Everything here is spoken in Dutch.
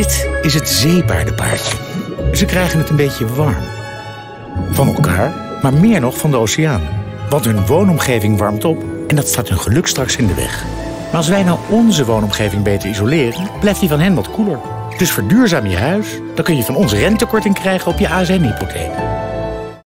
Dit is het zeepaardenpaardje. Ze krijgen het een beetje warm. Van elkaar, maar meer nog van de oceaan. Want hun woonomgeving warmt op en dat staat hun geluk straks in de weg. Maar als wij nou onze woonomgeving beter isoleren, blijft die van hen wat koeler. Dus verduurzaam je huis, dan kun je van ons rentekorting krijgen op je ASN-hypotheek.